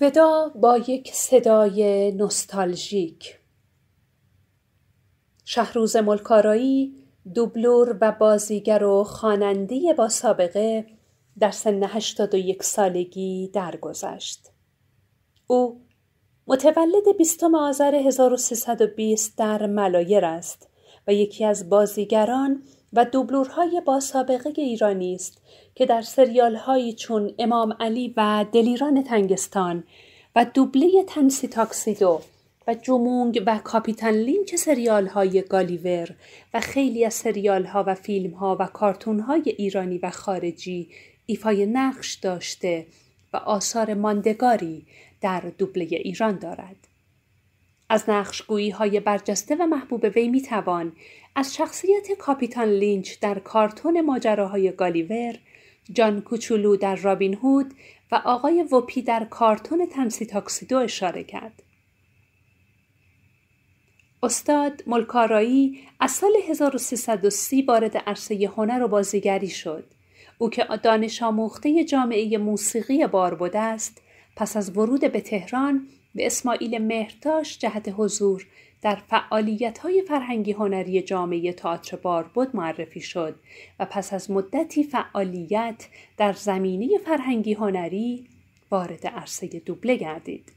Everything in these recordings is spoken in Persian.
ودا با یک صدای نستالژیک شهروز ملکارایی دوبلور و بازیگر و خواننده با سابقه در سن 81 سالگی درگذشت. او متولد بیستم آذر 1320 در ملایر است و یکی از بازیگران و دوبلورهای با سابقه ایرانی است که در سریال هایی چون امام علی و دلیران تنگستان و دوبله تنسی تاکسیدو و جمونگ و کاپیتان لینچ سریال های گالیور و خیلی از سریال ها و فیلم ها و کارتون های ایرانی و خارجی ایفای نقش داشته و آثار ماندگاری در دوبله ایران دارد. از نقشگویی های برجسته و محبوب وی می توان از شخصیت کاپیتان لینچ در کارتون ماجراهای گالیور، جان کوچولو در رابین هود و آقای وپی در کارتون تنسی تاکسیدو اشاره کرد. استاد ملکارایی از سال 1330 وارد عرصه هنر و بازیگری شد. او که دانش آموخته جامعه موسیقی باربود است، پس از ورود به تهران به اسماعیل مهرتاش جهت حضور در فعالیت های فرهنگی هنری جامعه تئاتر باربد معرفی شد و پس از مدتی فعالیت در زمینه فرهنگی هنری وارد عرصه دوبله گردید.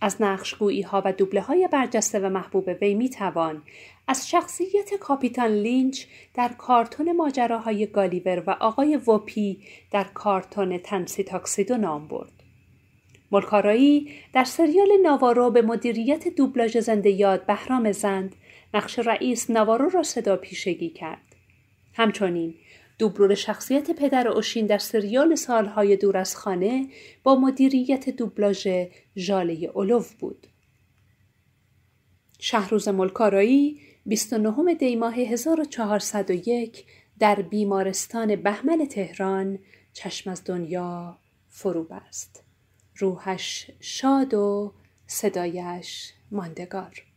از نقشگویی ها و دوبله های برجسته و محبوب وی می توان از شخصیت کاپیتان لینچ در کارتون ماجراهای گالیور و آقای وپی در کارتون تنسی تاکسیدو نام برد. ملکارایی در سریال ناوارو به مدیریت دوبلاژ زنده یاد بهرام زند نقش رئیس ناوارو را صدا پیشگی کرد. همچنین دوبلور شخصیت پدر اوشین در سریال سالهای دور از خانه با مدیریت دوبلاژ ژاله اولو بود. شهروز ملکارایی 29 دی ماه 1401 در بیمارستان بهمن تهران چشم از دنیا فرو بست. روحش شاد و صدایش ماندگار.